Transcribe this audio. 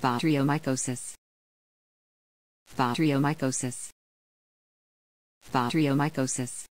Botryomycosis. Botryomycosis. Botryomycosis.